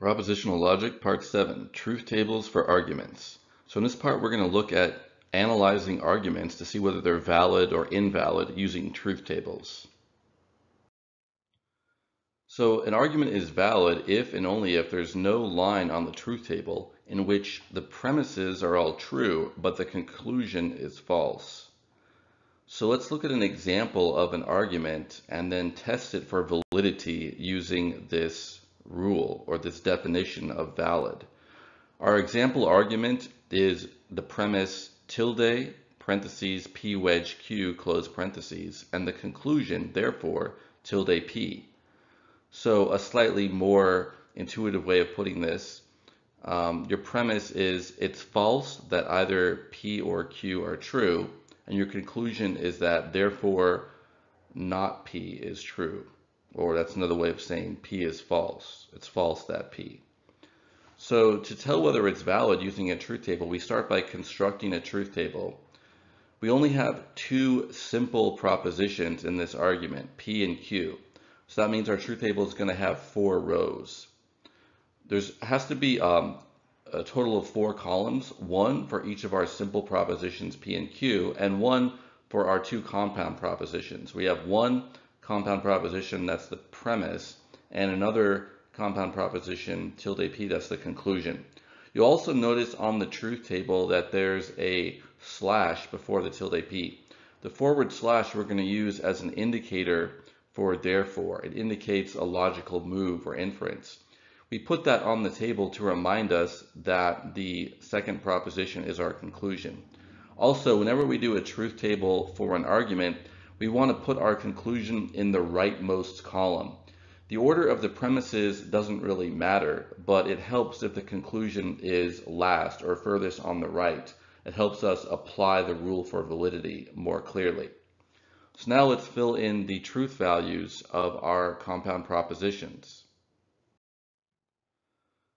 Propositional Logic, Part 7, Truth Tables for Arguments. So in this part, we're going to look at analyzing arguments to see whether they're valid or invalid using truth tables. So an argument is valid if and only if there's no line on the truth table in which the premises are all true, but the conclusion is false. So let's look at an example of an argument and then test it for validity using this rule or this definition of valid. Our example argument is the premise tilde parentheses p wedge q close parentheses and the conclusion therefore tilde p. So a slightly more intuitive way of putting this, um, your premise is it's false that either p or q are true and your conclusion is that therefore not p is true. Or that's another way of saying P is false. It's false that P. So to tell whether it's valid using a truth table, we start by constructing a truth table. We only have two simple propositions in this argument, P and Q. So that means our truth table is going to have four rows. There has to be um, a total of four columns, one for each of our simple propositions P and Q, and one for our two compound propositions. We have one compound proposition, that's the premise, and another compound proposition, tilde p, that's the conclusion. You'll also notice on the truth table that there's a slash before the tilde p. The forward slash we're going to use as an indicator for therefore. It indicates a logical move or inference. We put that on the table to remind us that the second proposition is our conclusion. Also, whenever we do a truth table for an argument, we want to put our conclusion in the rightmost column. The order of the premises doesn't really matter, but it helps if the conclusion is last or furthest on the right. It helps us apply the rule for validity more clearly. So now let's fill in the truth values of our compound propositions.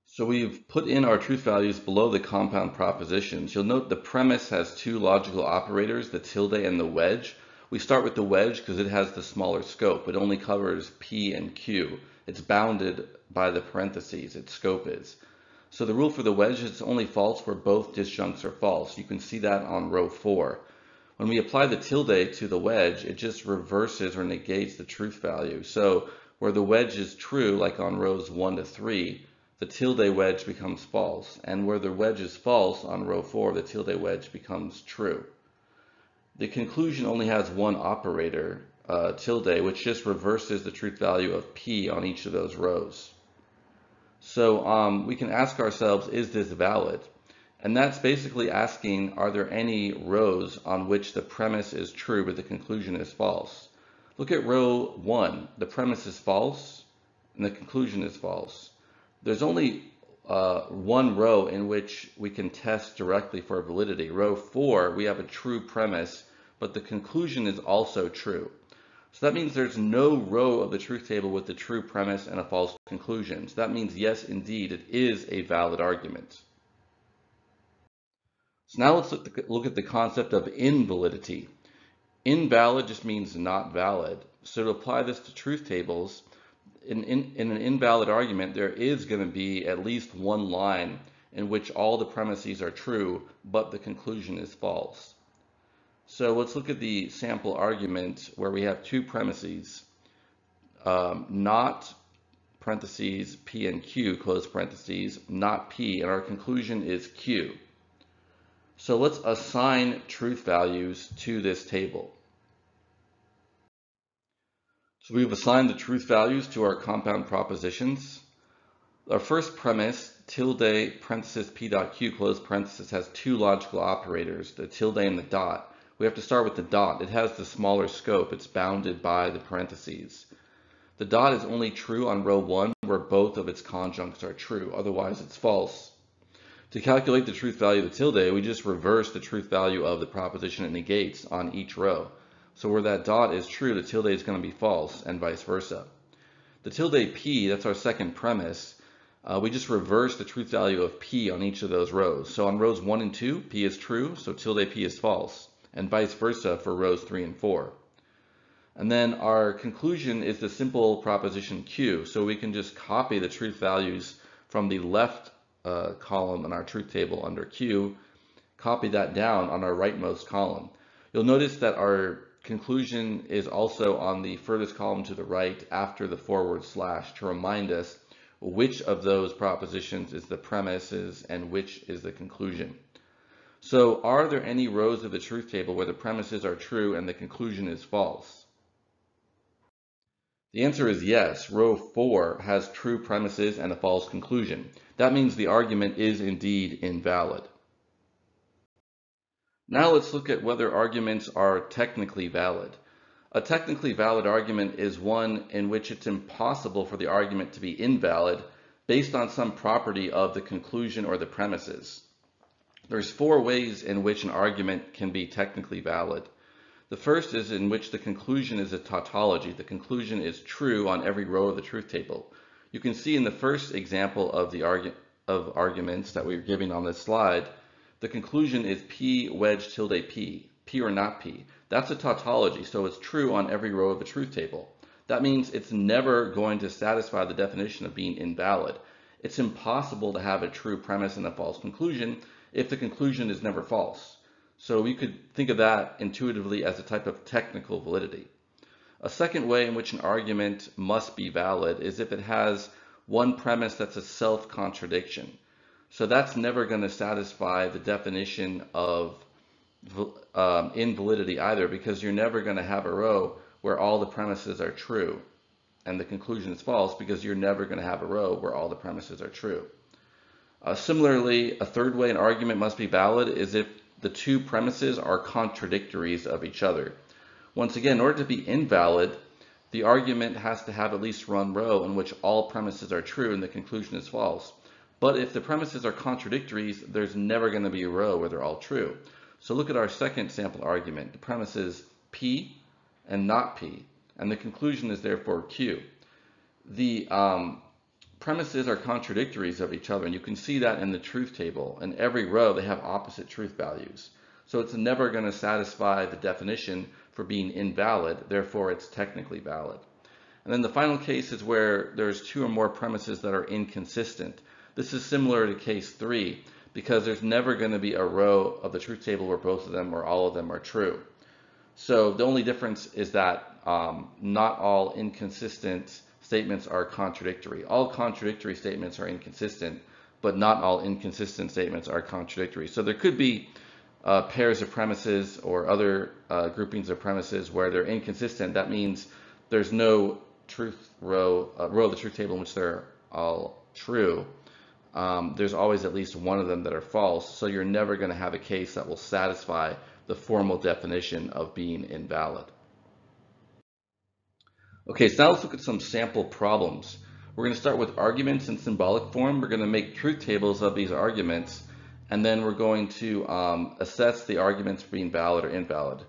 So we've put in our truth values below the compound propositions. You'll note the premise has two logical operators, the tilde and the wedge. We start with the wedge because it has the smaller scope. It only covers P and Q. It's bounded by the parentheses, its scope is. So the rule for the wedge is only false where both disjuncts are false. You can see that on row 4. When we apply the tilde to the wedge, it just reverses or negates the truth value. So where the wedge is true, like on rows 1 to 3, the tilde wedge becomes false. And where the wedge is false, on row 4, the tilde wedge becomes true. The conclusion only has one operator, uh, tilde, which just reverses the truth value of P on each of those rows. So um, we can ask ourselves, is this valid? And that's basically asking, are there any rows on which the premise is true but the conclusion is false? Look at row 1. The premise is false and the conclusion is false. There's only uh, one row in which we can test directly for validity. Row 4, we have a true premise but the conclusion is also true. So that means there's no row of the truth table with the true premise and a false conclusion. So that means yes, indeed, it is a valid argument. So now let's look, at the concept of invalidity. Invalid just means not valid. So to apply this to truth tables, in, in, in an invalid argument, there is going to be at least one line in which all the premises are true, but the conclusion is false. So let's look at the sample argument where we have two premises, um, not parentheses P and Q, close parentheses, not P, and our conclusion is Q. So let's assign truth values to this table. So we've assigned the truth values to our compound propositions. Our first premise, tilde parenthesis P dot Q close parenthesis, has two logical operators, the tilde and the dot we have to start with the dot. It has the smaller scope. It's bounded by the parentheses. The dot is only true on row 1 where both of its conjuncts are true. Otherwise, it's false. To calculate the truth value of the tilde, we just reverse the truth value of the proposition it negates on each row. So where that dot is true, the tilde is going to be false, and vice versa. The tilde p, that's our second premise, uh, we just reverse the truth value of p on each of those rows. So on rows 1 and 2, p is true, so tilde p is false and vice versa for rows 3 and 4. And then our conclusion is the simple proposition Q, so we can just copy the truth values from the left uh, column in our truth table under Q, copy that down on our rightmost column. You'll notice that our conclusion is also on the furthest column to the right after the forward slash to remind us which of those propositions is the premises and which is the conclusion. So are there any rows of the truth table where the premises are true and the conclusion is false? The answer is yes. Row 4 has true premises and a false conclusion. That means the argument is indeed invalid. Now let's look at whether arguments are technically valid. A technically valid argument is one in which it's impossible for the argument to be invalid based on some property of the conclusion or the premises. There's four ways in which an argument can be technically valid. The first is in which the conclusion is a tautology. The conclusion is true on every row of the truth table. You can see in the first example of the argu of arguments that we're giving on this slide the conclusion is P wedge tilde P, P or not P. That's a tautology, so it's true on every row of the truth table. That means it's never going to satisfy the definition of being invalid. It's impossible to have a true premise and a false conclusion if the conclusion is never false. So we could think of that intuitively as a type of technical validity. A second way in which an argument must be valid is if it has one premise that's a self-contradiction. So that's never going to satisfy the definition of um, invalidity either because you're never going to have a row where all the premises are true and the conclusion is false because you're never going to have a row where all the premises are true. Uh, similarly, a third way an argument must be valid is if the two premises are contradictories of each other. Once again, in order to be invalid, the argument has to have at least one row in which all premises are true and the conclusion is false. But if the premises are contradictories, there's never going to be a row where they're all true. So look at our second sample argument. The premise is P and not P, and the conclusion is therefore Q. The um, premises are contradictories of each other, and you can see that in the truth table. In every row, they have opposite truth values. So it's never going to satisfy the definition for being invalid, therefore it's technically valid. And then the final case is where there's two or more premises that are inconsistent. This is similar to case three because there's never going to be a row of the truth table where both of them or all of them are true. So the only difference is that um, not all inconsistent statements are contradictory. All contradictory statements are inconsistent, but not all inconsistent statements are contradictory. So there could be uh, pairs of premises or other uh, groupings of premises where they're inconsistent. That means there's no truth row, uh, row of the truth table in which they're all true um, there's always at least one of them that are false. So you're never going to have a case that will satisfy the formal definition of being invalid. Okay, so now let's look at some sample problems. We're going to start with arguments in symbolic form. We're going to make truth tables of these arguments, and then we're going to um, assess the arguments being valid or invalid.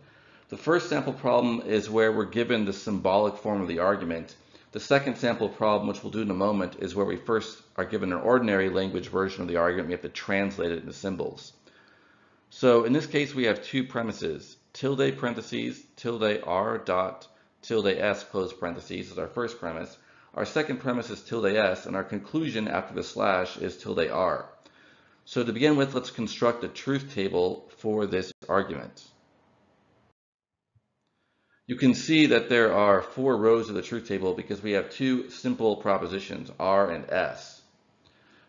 The first sample problem is where we're given the symbolic form of the argument, the second sample problem, which we'll do in a moment, is where we first are given an ordinary language version of the argument. We have to translate it into symbols. So in this case, we have two premises, tilde parentheses, tilde r dot tilde s close parentheses is our first premise. Our second premise is tilde s, and our conclusion after the slash is tilde r. So to begin with, let's construct a truth table for this argument. You can see that there are four rows of the truth table because we have two simple propositions, R and S.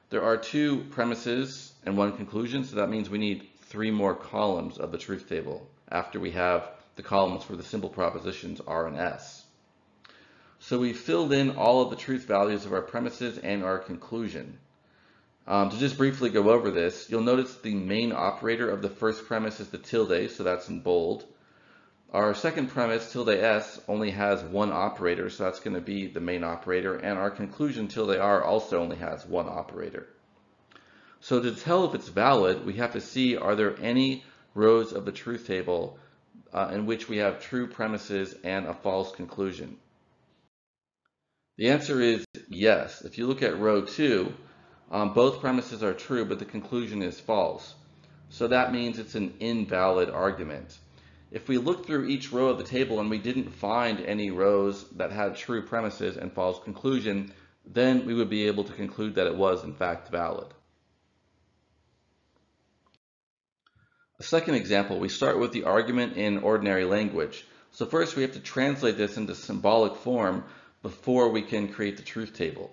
There are two premises and one conclusion, so that means we need three more columns of the truth table after we have the columns for the simple propositions R and S. So we filled in all of the truth values of our premises and our conclusion. Um, to just briefly go over this, you'll notice the main operator of the first premise is the tilde, so that's in bold. Our second premise, tilde s, only has one operator, so that's going to be the main operator, and our conclusion, tilde r, also only has one operator. So to tell if it's valid, we have to see are there any rows of the truth table uh, in which we have true premises and a false conclusion. The answer is yes. If you look at row 2, um, both premises are true, but the conclusion is false. So that means it's an invalid argument. If we look through each row of the table and we didn't find any rows that had true premises and false conclusion, then we would be able to conclude that it was in fact valid. A second example, we start with the argument in ordinary language. So first we have to translate this into symbolic form before we can create the truth table.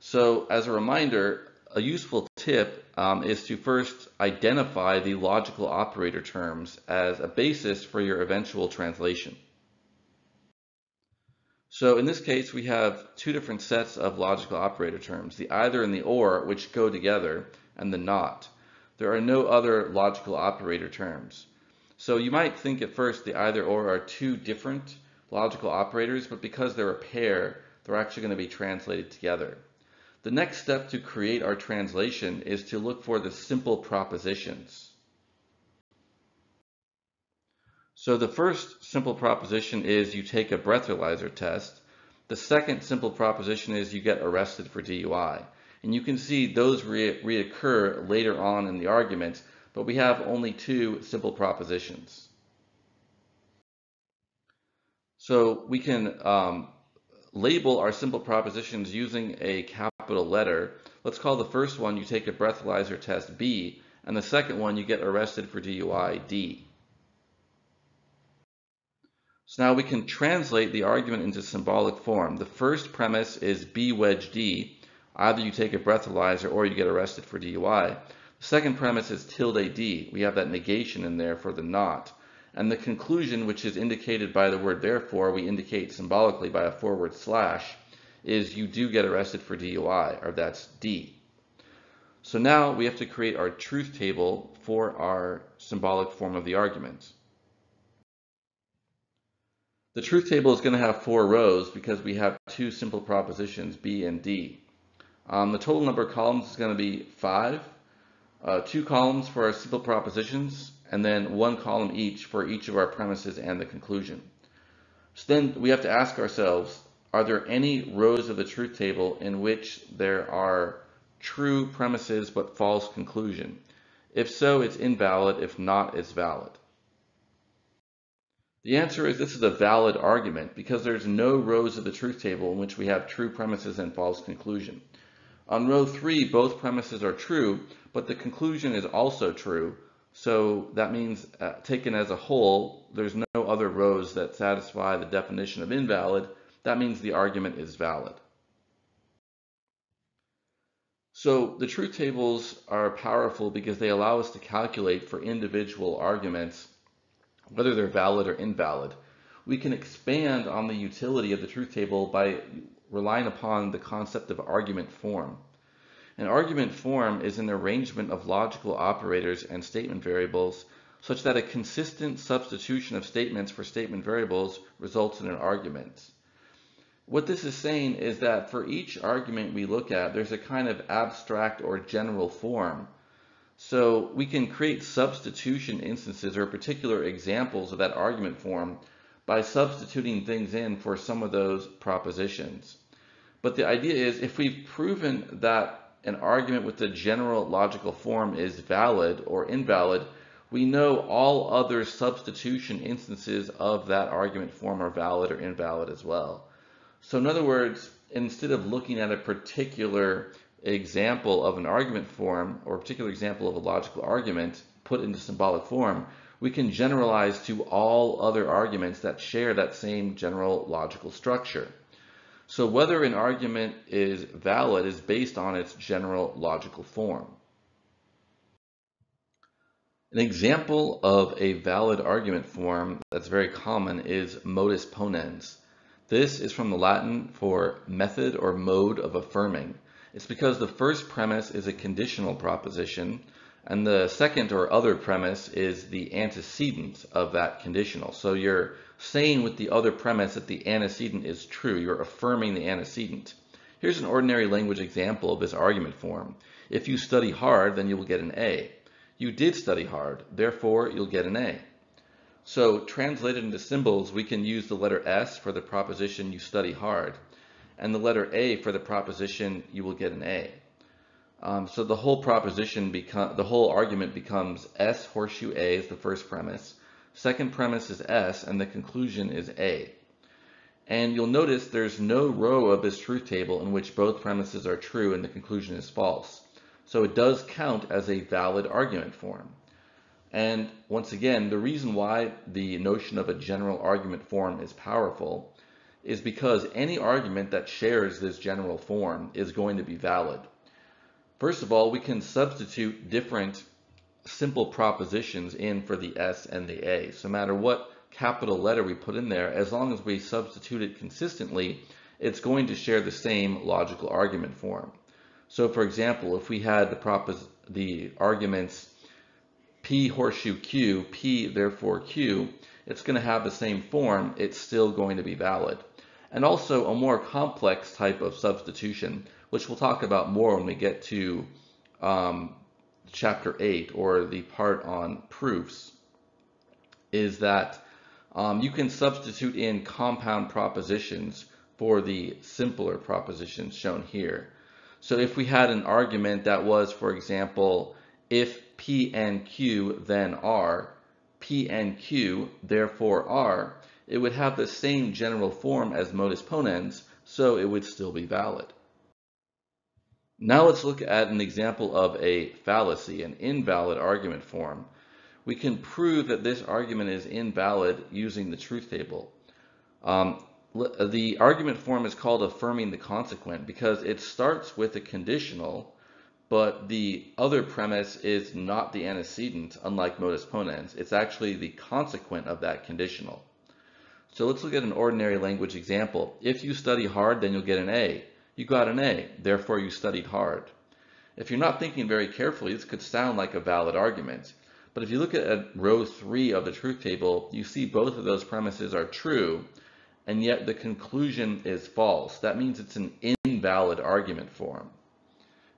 So as a reminder, a useful tip um, is to first identify the logical operator terms as a basis for your eventual translation. So in this case, we have two different sets of logical operator terms, the either and the or, which go together, and the not. There are no other logical operator terms. So you might think at first the either or are two different logical operators, but because they're a pair, they're actually going to be translated together. The next step to create our translation is to look for the simple propositions. So the first simple proposition is you take a breathalyzer test. The second simple proposition is you get arrested for DUI. And you can see those re reoccur later on in the argument, but we have only two simple propositions. So we can um, label our simple propositions using a capital letter. Let's call the first one you take a breathalyzer test B, and the second one you get arrested for DUI D. So now we can translate the argument into symbolic form. The first premise is B wedge D. Either you take a breathalyzer or you get arrested for DUI. The second premise is tilde D. We have that negation in there for the not. And the conclusion, which is indicated by the word therefore, we indicate symbolically by a forward slash, is you do get arrested for DUI, or that's D. So now we have to create our truth table for our symbolic form of the argument. The truth table is going to have four rows because we have two simple propositions, B and D. Um, the total number of columns is going to be five, uh, two columns for our simple propositions, and then one column each for each of our premises and the conclusion. So then we have to ask ourselves, are there any rows of the truth table in which there are true premises but false conclusion? If so, it's invalid. If not, it's valid. The answer is this is a valid argument because there's no rows of the truth table in which we have true premises and false conclusion. On row 3, both premises are true, but the conclusion is also true, so that means uh, taken as a whole, there's no other rows that satisfy the definition of invalid. That means the argument is valid. So the truth tables are powerful because they allow us to calculate for individual arguments whether they're valid or invalid. We can expand on the utility of the truth table by relying upon the concept of argument form. An argument form is an arrangement of logical operators and statement variables such that a consistent substitution of statements for statement variables results in an argument. What this is saying is that for each argument we look at, there's a kind of abstract or general form. So we can create substitution instances or particular examples of that argument form by substituting things in for some of those propositions. But the idea is if we've proven that an argument with the general logical form is valid or invalid, we know all other substitution instances of that argument form are valid or invalid as well. So in other words, instead of looking at a particular example of an argument form or a particular example of a logical argument put into symbolic form, we can generalize to all other arguments that share that same general logical structure. So whether an argument is valid is based on its general logical form. An example of a valid argument form that's very common is modus ponens. This is from the Latin for method or mode of affirming. It's because the first premise is a conditional proposition and the second or other premise is the antecedent of that conditional. So you're saying with the other premise that the antecedent is true. You're affirming the antecedent. Here's an ordinary language example of this argument form. If you study hard, then you will get an A. You did study hard, therefore you'll get an A. So translated into symbols, we can use the letter S for the proposition you study hard, and the letter A for the proposition you will get an A. Um, so the whole proposition become the whole argument becomes S horseshoe A is the first premise, Second premise is S, and the conclusion is A. And you'll notice there's no row of this truth table in which both premises are true and the conclusion is false. So it does count as a valid argument form. And once again, the reason why the notion of a general argument form is powerful is because any argument that shares this general form is going to be valid. First of all, we can substitute different simple propositions in for the S and the A. So no matter what capital letter we put in there, as long as we substitute it consistently, it's going to share the same logical argument form. So for example, if we had the, the arguments P horseshoe Q, P therefore Q, it's going to have the same form, it's still going to be valid. And also a more complex type of substitution, which we'll talk about more when we get to um, chapter 8 or the part on proofs, is that um, you can substitute in compound propositions for the simpler propositions shown here. So if we had an argument that was, for example, if P and Q then R, P and Q therefore R, it would have the same general form as modus ponens, so it would still be valid. Now let's look at an example of a fallacy, an invalid argument form we can prove that this argument is invalid using the truth table. Um, the argument form is called affirming the consequent because it starts with a conditional, but the other premise is not the antecedent, unlike modus ponens. It's actually the consequent of that conditional. So let's look at an ordinary language example. If you study hard, then you'll get an A. You got an A, therefore you studied hard. If you're not thinking very carefully, this could sound like a valid argument. But if you look at row three of the truth table, you see both of those premises are true, and yet the conclusion is false. That means it's an invalid argument form.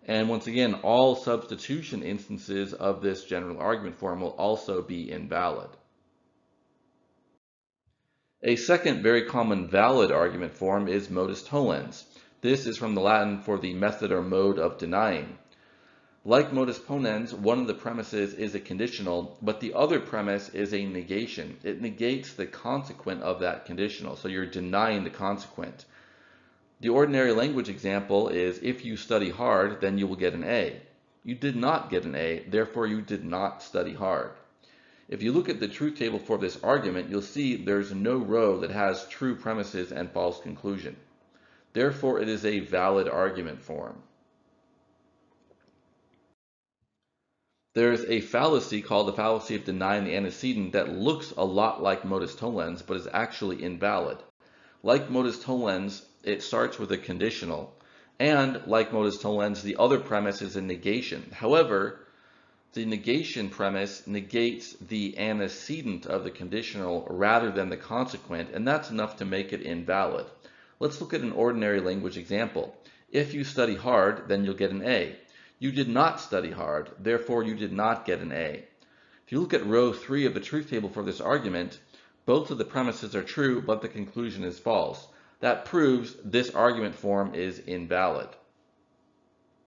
And once again, all substitution instances of this general argument form will also be invalid. A second very common valid argument form is modus tollens. This is from the Latin for the method or mode of denying. Like modus ponens, one of the premises is a conditional, but the other premise is a negation. It negates the consequent of that conditional, so you're denying the consequent. The ordinary language example is if you study hard, then you will get an A. You did not get an A, therefore you did not study hard. If you look at the truth table for this argument, you'll see there's no row that has true premises and false conclusion. Therefore, it is a valid argument form. There's a fallacy called the fallacy of denying the antecedent that looks a lot like modus tollens, but is actually invalid. Like modus tollens, it starts with a conditional, and like modus tollens, the other premise is a negation. However, the negation premise negates the antecedent of the conditional rather than the consequent, and that's enough to make it invalid. Let's look at an ordinary language example. If you study hard, then you'll get an A. You did not study hard, therefore you did not get an A. If you look at row 3 of the truth table for this argument, both of the premises are true, but the conclusion is false. That proves this argument form is invalid.